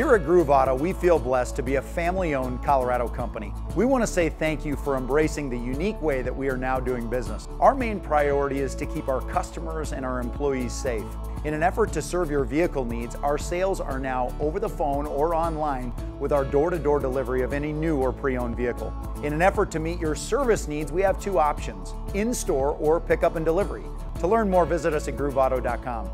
Here at Groove Auto, we feel blessed to be a family owned Colorado company. We want to say thank you for embracing the unique way that we are now doing business. Our main priority is to keep our customers and our employees safe. In an effort to serve your vehicle needs, our sales are now over the phone or online with our door to door delivery of any new or pre owned vehicle. In an effort to meet your service needs, we have two options in store or pickup and delivery. To learn more, visit us at grooveauto.com.